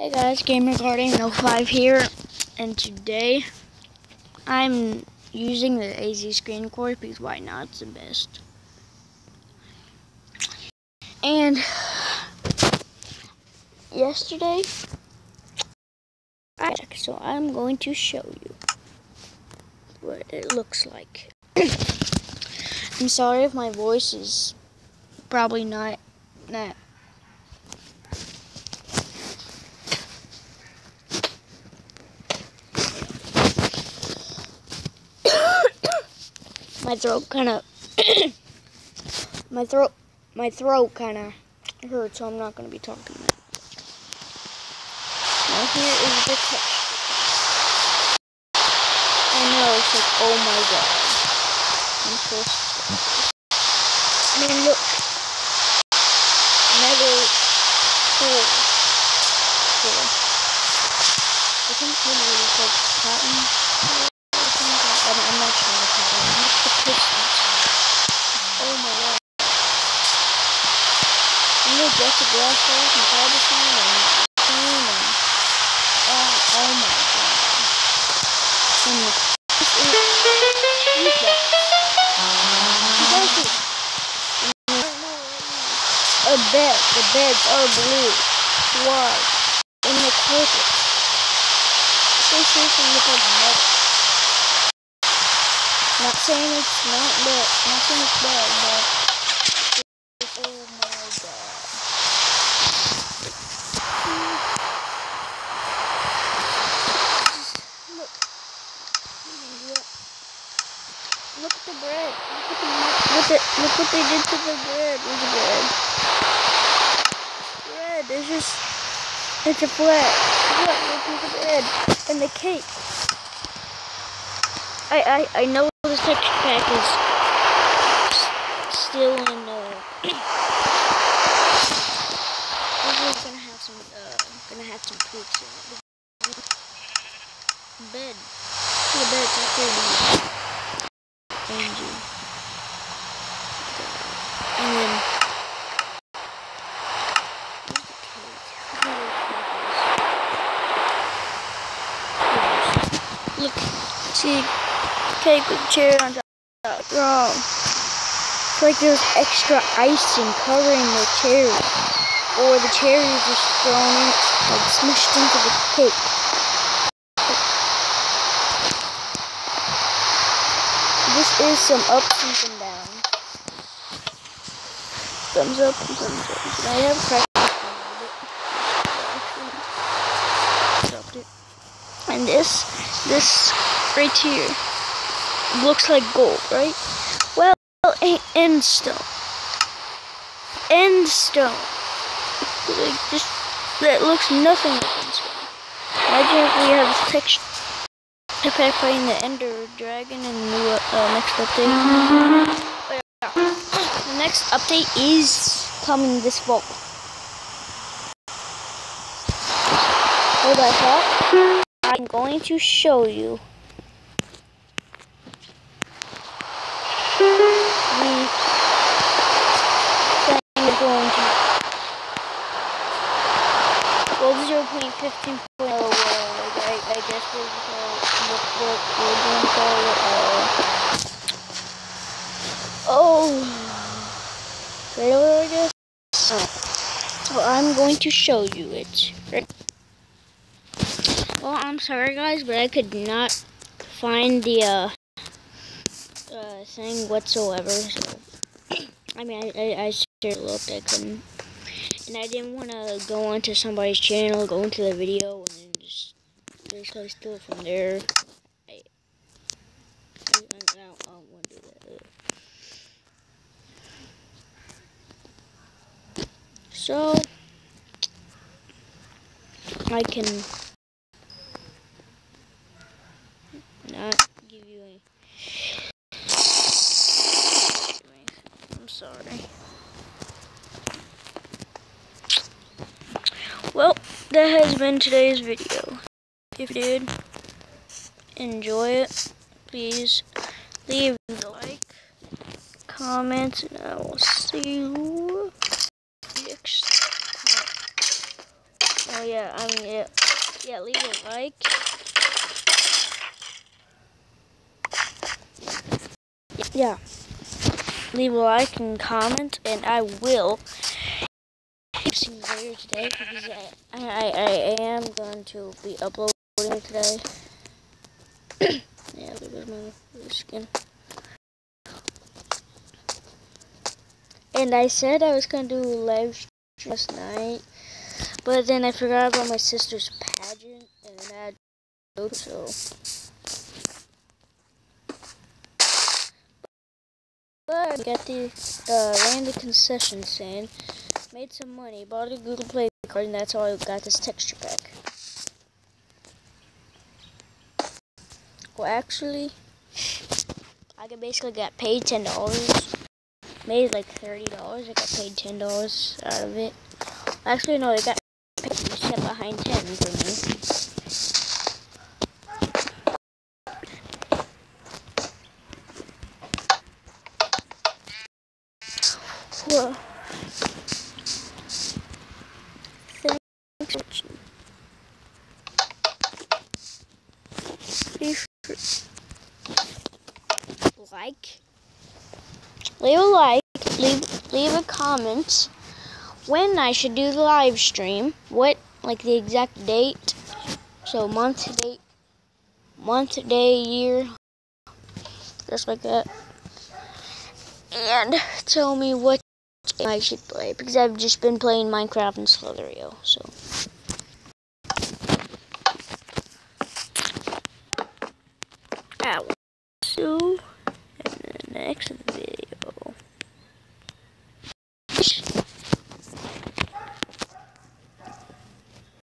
Hey guys, Gamer Guardian 05 here, and today I'm using the AZ screen record because why not? It's the best. And yesterday, I so I'm going to show you what it looks like. I'm sorry if my voice is probably not not my throat kind of my throat my throat kind of hurts so i'm not going to be talking now here is the texture i know it's like oh my god. I'm so i mean look metal cool cool i think maybe it's like cotton I'm, I'm not sure what that is. Look at the pistons. Oh my god. And off and carbon and clean and oh, oh my god. And this is that. You? A bed. The beds are blue. Why? And the carpet. They seriously look like metal. Not saying it's not bad, not saying it's bad, but oh my god. Look. Look at the bread. Look at the look at look what they did to the bread. Where's the bread? Bread. It's just it's a flat. Look, look at the bread and the cake. I I I know this texture pack is still in uh We're gonna have some uh gonna have some tweaks in it. Bed. The bed's actually changing. And then Look, see cake with cherry on top. Oh. It's like there's extra icing covering the cherry. Or the cherry is just thrown in, like smushed into the cake. This is some ups and some downs. Thumbs up and thumbs down. I have practiced And this, this right here looks like gold, right? Well, end stone. End stone. Like just that looks nothing like end stone. Imagine if we have this texture. If I find the Ender Dragon in the uh, next update. Yeah, the next update is coming this fall. Hold that thought. I'm going to show you Well, 0.15.0, uh, I, I guess uh, we're, going to call it, uh, oh, trailer, I guess? So I'm going to show you it? Well, I'm sorry guys, but I could not find the, uh, uh, thing whatsoever, so, I mean, I, I, I sure looked, I couldn't and I didn't want to go onto somebody's channel, go into the video, and then just basically steal from there. I, I, I, don't, don't want to do that. So, I can not give you a... I'm sorry. Well, that has been today's video. If you did enjoy it, please leave a like, comment, and I will see you next time. Oh yeah, I mean yeah, yeah. Leave a like. Yeah, leave a like and comment, and I will later today because I, I, I, am going to be uploading today. yeah, there goes my skin. And I said I was going to do live stream last night, but then I forgot about my sister's pageant, and I so... But I got the, uh, the concession stand, made some money, bought a Google Play card, and that's how I got this texture pack. Well, actually, I basically got paid $10 made like thirty dollars. I got paid ten dollars out of it. Actually, no, I got paid behind ten for me. Well, like leave a like, leave, leave a comment when I should do the live stream, what, like the exact date, so month, date, month, day, year, just like that, and tell me what game I should play, because I've just been playing Minecraft and Slither.io, so. Ow.